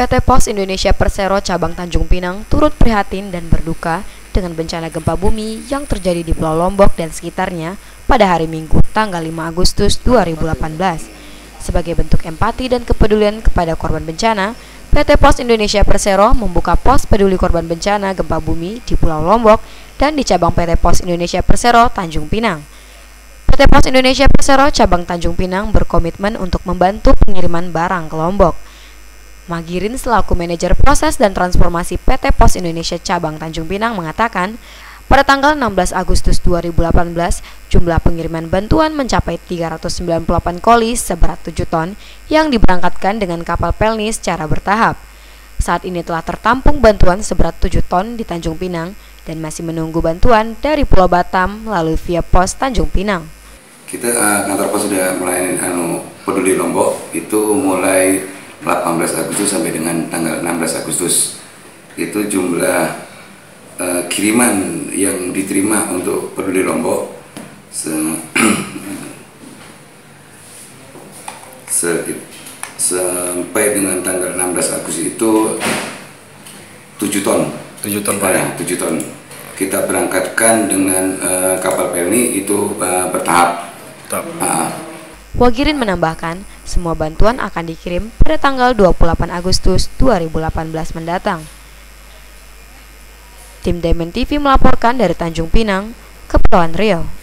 PT Pos Indonesia Persero Cabang Tanjung Pinang turut prihatin dan berduka dengan bencana gempa bumi yang terjadi di Pulau Lombok dan sekitarnya pada hari Minggu tanggal 5 Agustus 2018. Sebagai bentuk empati dan kepedulian kepada korban bencana, PT Pos Indonesia Persero membuka pos peduli korban bencana gempa bumi di Pulau Lombok dan di cabang PT Pos Indonesia Persero Tanjung Pinang. PT Pos Indonesia Persero cabang Tanjung Pinang berkomitmen untuk membantu pengiriman barang ke Lombok. Magirin selaku manajer proses dan transformasi PT Pos Indonesia cabang Tanjung Pinang mengatakan, pada tanggal 16 Agustus 2018, jumlah pengiriman bantuan mencapai 398 koli seberat 7 ton yang diberangkatkan dengan kapal pelni secara bertahap. Saat ini telah tertampung bantuan seberat 7 ton di Tanjung Pinang dan masih menunggu bantuan dari Pulau Batam melalui via pos Tanjung Pinang. Kita uh, kantor pos sudah melayani anu peduli Lombok itu mulai 18 Agustus sampai dengan tanggal 16 Agustus. Itu jumlah uh, kiriman yang diterima untuk peduli Lombok se se sampai dengan tanggal 16 Agustus itu 7 ton. 7 ton ya, 7 ton. Kita berangkatkan dengan uh, kapal pelni itu uh, bertahap. Tetap. uh, Wagirin menambahkan, semua bantuan akan dikirim pada tanggal 28 Agustus 2018 mendatang. Tim Diamond TV melaporkan dari Tanjung Pinang, Kepulauan Riau.